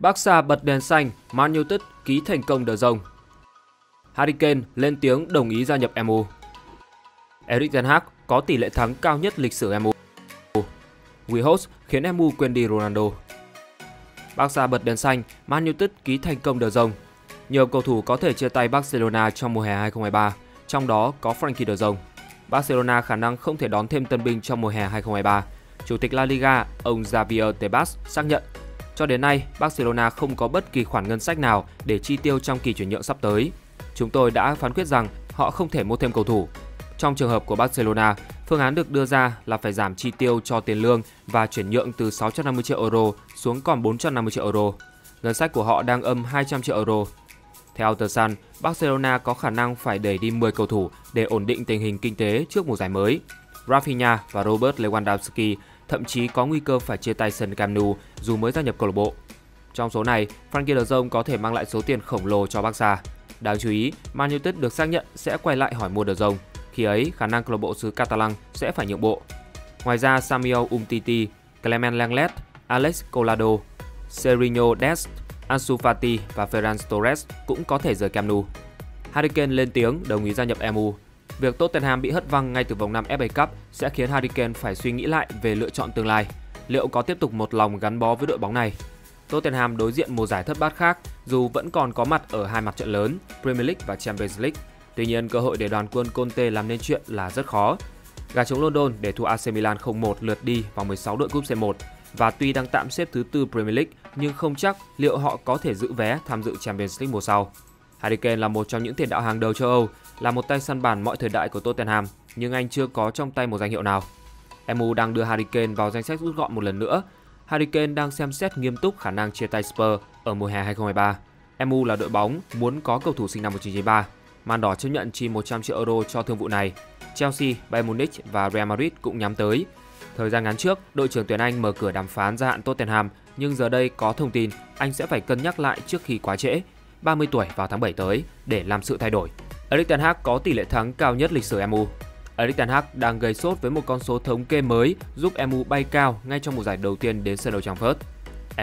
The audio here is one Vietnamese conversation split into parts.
Barca bật đèn xanh, Man United ký thành công De Jong. Harry Kane lên tiếng đồng ý gia nhập MU. Erik ten Hag có tỷ lệ thắng cao nhất lịch sử MU. Weghorst khiến MU quên đi Ronaldo. Barca bật đèn xanh, Man United ký thành công De Jong. Nhiều cầu thủ có thể chia tay Barcelona trong mùa hè 2023, trong đó có Frankie de Jong. Barcelona khả năng không thể đón thêm tân binh trong mùa hè 2023. Chủ tịch La Liga, ông Javier Tebas xác nhận cho đến nay, Barcelona không có bất kỳ khoản ngân sách nào để chi tiêu trong kỳ chuyển nhượng sắp tới. Chúng tôi đã phán quyết rằng họ không thể mua thêm cầu thủ. Trong trường hợp của Barcelona, phương án được đưa ra là phải giảm chi tiêu cho tiền lương và chuyển nhượng từ 650 triệu euro xuống còn 450 triệu euro. Ngân sách của họ đang âm 200 triệu euro. Theo tờ Sun, Barcelona có khả năng phải đẩy đi 10 cầu thủ để ổn định tình hình kinh tế trước mùa giải mới. Rafinha và Robert Lewandowski thậm chí có nguy cơ phải chia tay sân Camp Nou dù mới gia nhập câu lạc bộ. Trong số này, Frankie de Jong có thể mang lại số tiền khổng lồ cho Barca. Đáng chú ý, Man United được xác nhận sẽ quay lại hỏi mua de Jong. Khi ấy, khả năng câu lạc bộ xứ Catalan sẽ phải nhượng bộ. Ngoài ra, Samuel Umtiti, Clement Lenglet, Alex Colado, Sergio Dest, Ansu Fati và Ferran Torres cũng có thể rời Camp Nou. Harry Kane lên tiếng đồng ý gia nhập MU Việc Tottenham bị hất văng ngay từ vòng 5 FA Cup sẽ khiến Harry Kane phải suy nghĩ lại về lựa chọn tương lai. Liệu có tiếp tục một lòng gắn bó với đội bóng này? Tottenham đối diện mùa giải thất bát khác dù vẫn còn có mặt ở hai mặt trận lớn, Premier League và Champions League. Tuy nhiên, cơ hội để đoàn quân Conte làm nên chuyện là rất khó. Gà chống London để thua AC Milan 0-1 lượt đi vào 16 đội cúp C1 và tuy đang tạm xếp thứ tư Premier League nhưng không chắc liệu họ có thể giữ vé tham dự Champions League mùa sau. Harry Kane là một trong những tiền đạo hàng đầu châu Âu, là một tay săn bàn mọi thời đại của Tottenham, nhưng anh chưa có trong tay một danh hiệu nào. MU đang đưa Harry Kane vào danh sách rút gọn một lần nữa. Harry Kane đang xem xét nghiêm túc khả năng chia tay Spurs ở mùa hè 2023. MU là đội bóng muốn có cầu thủ sinh năm 1993. màn đỏ chấp nhận chi 100 triệu euro cho thương vụ này. Chelsea, Bayern Munich và Real Madrid cũng nhắm tới. Thời gian ngắn trước, đội trưởng tuyển Anh mở cửa đàm phán gia hạn Tottenham, nhưng giờ đây có thông tin anh sẽ phải cân nhắc lại trước khi quá trễ 30 tuổi vào tháng 7 tới để làm sự thay đổi. Erik ten Hag có tỷ lệ thắng cao nhất lịch sử MU. Erik ten Hag đang gây sốt với một con số thống kê mới giúp MU bay cao ngay trong mùa giải đầu tiên đến sân đấu Frankfurt.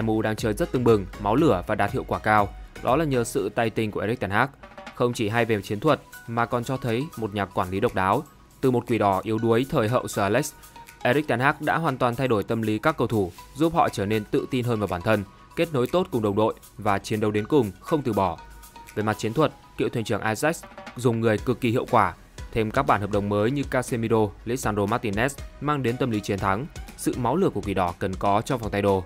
MU đang chơi rất tưng bừng, máu lửa và đạt hiệu quả cao. Đó là nhờ sự tài tình của Erik ten Hag. Không chỉ hay về chiến thuật mà còn cho thấy một nhà quản lý độc đáo. Từ một quỷ đỏ yếu đuối thời hậu Sir Alex, Erik ten Hag đã hoàn toàn thay đổi tâm lý các cầu thủ, giúp họ trở nên tự tin hơn vào bản thân kết nối tốt cùng đồng đội và chiến đấu đến cùng, không từ bỏ. Về mặt chiến thuật, cựu thuyền trưởng Ajax dùng người cực kỳ hiệu quả, thêm các bản hợp đồng mới như Casemiro, Lisandro Martinez mang đến tâm lý chiến thắng, sự máu lửa của kỳ đỏ cần có trong vòng tay đồ.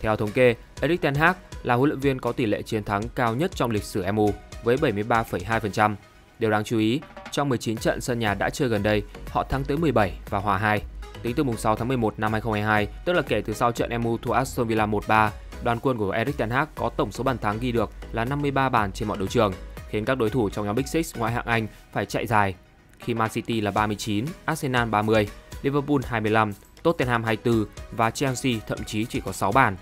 Theo thống kê, Erik ten Hag là huấn luyện viên có tỷ lệ chiến thắng cao nhất trong lịch sử MU với 73,2%. Điều đáng chú ý, trong 19 trận sân nhà đã chơi gần đây, họ thắng tới 17 và hòa 2. Tính từ mùng 6 tháng 11 năm 2022, tức là kể từ sau trận MU thua Aston Villa 1-3, đoàn quân của Erik ten Hag có tổng số bàn thắng ghi được là 53 bàn trên mọi đấu trường, khiến các đối thủ trong nhóm Big Six ngoại hạng Anh phải chạy dài. Khi Man City là 39, Arsenal 30, Liverpool 25, Tottenham 24 và Chelsea thậm chí chỉ có 6 bàn.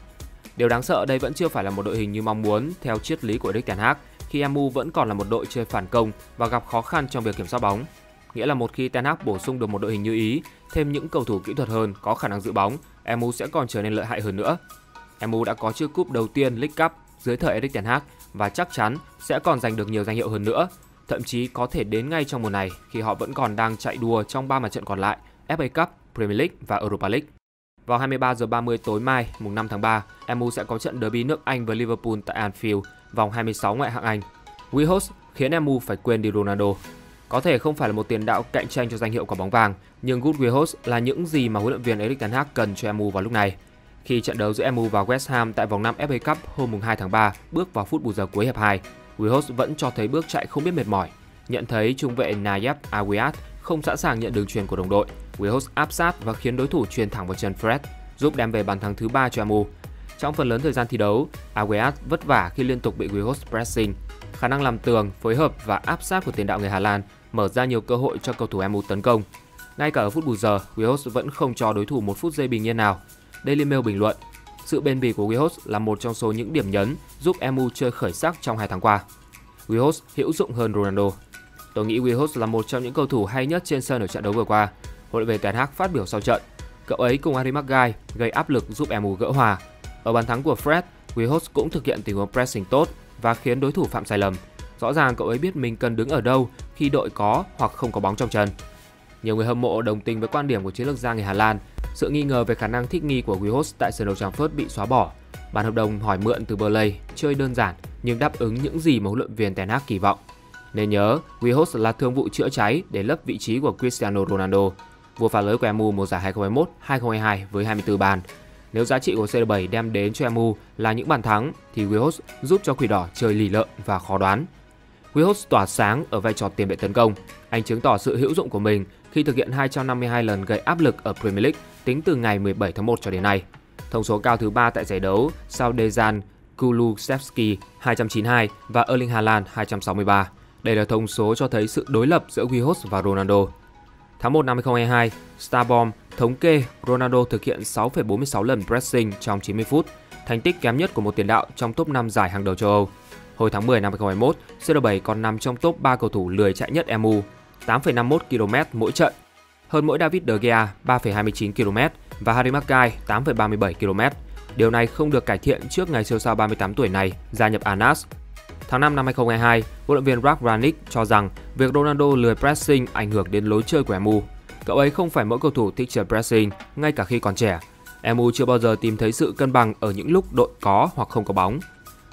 Điều đáng sợ đây vẫn chưa phải là một đội hình như mong muốn theo triết lý của Erik ten Hag khi MU vẫn còn là một đội chơi phản công và gặp khó khăn trong việc kiểm soát bóng. Nghĩa là một khi Ten Hag bổ sung được một đội hình như ý, thêm những cầu thủ kỹ thuật hơn có khả năng giữ bóng, MU sẽ còn trở nên lợi hại hơn nữa. MU đã có chiếc cúp đầu tiên League Cup dưới thời Erik ten Hag và chắc chắn sẽ còn giành được nhiều danh hiệu hơn nữa, thậm chí có thể đến ngay trong mùa này khi họ vẫn còn đang chạy đua trong ba mặt trận còn lại, FA Cup, Premier League và Europa League. Vào 23 giờ 30 tối mai, mùng 5 tháng 3, MU sẽ có trận derby nước Anh với Liverpool tại Anfield, vòng 26 ngoại hạng Anh. Weghorst khiến MU phải quên đi Ronaldo. Có thể không phải là một tiền đạo cạnh tranh cho danh hiệu quả bóng vàng, nhưng Good Weghorst là những gì mà huấn luyện viên Erik ten Hag cần cho MU vào lúc này. Khi trận đấu giữa MU và West Ham tại vòng 5 FA Cup hôm 2 tháng 3 bước vào phút bù giờ cuối hiệp 2, Weghorst vẫn cho thấy bước chạy không biết mệt mỏi. Nhận thấy trung vệ Nayab Awiat không sẵn sàng nhận đường truyền của đồng đội, Weghorst áp sát và khiến đối thủ truyền thẳng vào chân Fred, giúp đem về bàn thắng thứ ba cho MU. Trong phần lớn thời gian thi đấu, Awiat vất vả khi liên tục bị Weghorst pressing. Khả năng làm tường, phối hợp và áp sát của tiền đạo người Hà Lan mở ra nhiều cơ hội cho cầu thủ MU tấn công. Ngay cả ở phút bù giờ, Weghorst vẫn không cho đối thủ một phút giây bình yên nào. Daily Mail bình luận, sự bền bỉ của Weghorst là một trong số những điểm nhấn giúp MU chơi khởi sắc trong hai tháng qua. Weghorst hữu dụng hơn Ronaldo. Tôi nghĩ Weghorst là một trong những cầu thủ hay nhất trên sân ở trận đấu vừa qua. Huấn luyện viên Ten Hag phát biểu sau trận, cậu ấy cùng Harry Maguire gây áp lực giúp MU gỡ hòa. Ở bàn thắng của Fred, Quihos cũng thực hiện tình huống pressing tốt và khiến đối thủ phạm sai lầm. Rõ ràng cậu ấy biết mình cần đứng ở đâu khi đội có hoặc không có bóng trong chân. Nhiều người hâm mộ đồng tình với quan điểm của chiến lược gia người Hà Lan. Sự nghi ngờ về khả năng thích nghi của Quihos tại sân đấu Frankfurt bị xóa bỏ. Bản hợp đồng hỏi mượn từ Burley chơi đơn giản nhưng đáp ứng những gì mà huấn luyện viên Ten Hag kỳ vọng. Nên nhớ, Quihos là thương vụ chữa cháy để lấp vị trí của Cristiano Ronaldo, vua phá lưới của MU mùa giải 2021-2022 với 24 bàn. Nếu giá trị của CR7 đem đến cho MU là những bàn thắng thì Quihos giúp cho Quỷ Đỏ chơi lì lợm và khó đoán. Quihos tỏa sáng ở vai trò tiền vệ tấn công. Anh chứng tỏ sự hữu dụng của mình khi thực hiện 252 lần gây áp lực ở Premier League tính từ ngày 17 tháng 1 cho đến nay. Thông số cao thứ ba tại giải đấu sau Dejan Kulusevski 292 và Erling Haaland 263. Đây là thông số cho thấy sự đối lập giữa Quihos và Ronaldo. Tháng 1 năm 2022, Starbomb thống kê Ronaldo thực hiện 6,46 lần pressing trong 90 phút, thành tích kém nhất của một tiền đạo trong top 5 giải hàng đầu châu Âu. Hồi tháng 10 năm 2021, CR7 còn nằm trong top 3 cầu thủ lười chạy nhất MU, 8,51 km mỗi trận, hơn mỗi David De Gea 3,29 km và Harry Maguire 8,37 km. Điều này không được cải thiện trước ngày siêu sao 38 tuổi này gia nhập Anas. Tháng 5 năm 2022, huấn luyện viên Ralf Rangnick cho rằng việc Ronaldo lười pressing ảnh hưởng đến lối chơi của MU. Cậu ấy không phải mỗi cầu thủ thích chơi pressing, ngay cả khi còn trẻ. MU chưa bao giờ tìm thấy sự cân bằng ở những lúc đội có hoặc không có bóng.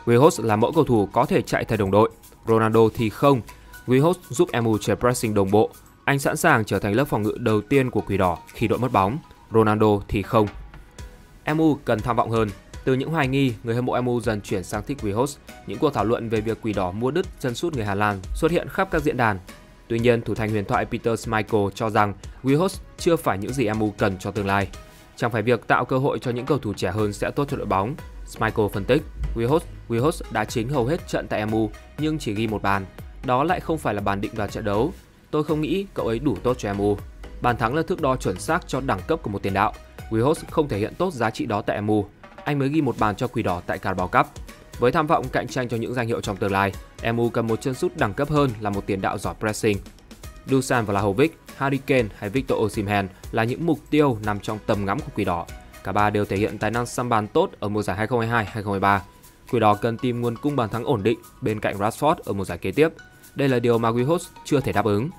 Guihos là mẫu cầu thủ có thể chạy thay đồng đội, Ronaldo thì không. Guihos giúp MU chơi pressing đồng bộ. Anh sẵn sàng trở thành lớp phòng ngự đầu tiên của Quỷ Đỏ khi đội mất bóng. Ronaldo thì không. MU cần tham vọng hơn. Từ những hoài nghi, người hâm mộ MU dần chuyển sang thích Guihos. Những cuộc thảo luận về việc Quỷ Đỏ mua đứt chân sút người Hà Lan xuất hiện khắp các diễn đàn. Tuy nhiên, thủ thành huyền thoại Peter Schmeichel cho rằng Guihos chưa phải những gì MU cần cho tương lai. Chẳng phải việc tạo cơ hội cho những cầu thủ trẻ hơn sẽ tốt cho đội bóng. Schmeichel phân tích, Guihos Weghorst đã chính hầu hết trận tại MU nhưng chỉ ghi một bàn. Đó lại không phải là bàn định đoạt trận đấu. Tôi không nghĩ cậu ấy đủ tốt cho MU. Bàn thắng là thước đo chuẩn xác cho đẳng cấp của một tiền đạo. Weghorst không thể hiện tốt giá trị đó tại MU. Anh mới ghi một bàn cho Quỷ Đỏ tại Carabao Cup. Với tham vọng cạnh tranh cho những danh hiệu trong tương lai, MU cần một chân sút đẳng cấp hơn là một tiền đạo giỏi pressing. Dusan Vlahovic, Harry Kane hay Victor Osimhen là những mục tiêu nằm trong tầm ngắm của Quỷ Đỏ. Cả ba đều thể hiện tài năng săn bàn tốt ở mùa giải 2022-2023. Quỷ Đỏ cần tìm nguồn cung bàn thắng ổn định bên cạnh Rashford ở mùa giải kế tiếp. Đây là điều mà Wihos chưa thể đáp ứng.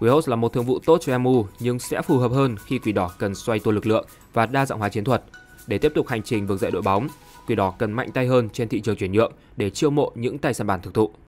Wihos là một thương vụ tốt cho MU nhưng sẽ phù hợp hơn khi Quỷ Đỏ cần xoay tua lực lượng và đa dạng hóa chiến thuật. Để tiếp tục hành trình vực dậy đội bóng, Quỷ Đỏ cần mạnh tay hơn trên thị trường chuyển nhượng để chiêu mộ những tay săn bàn thực thụ.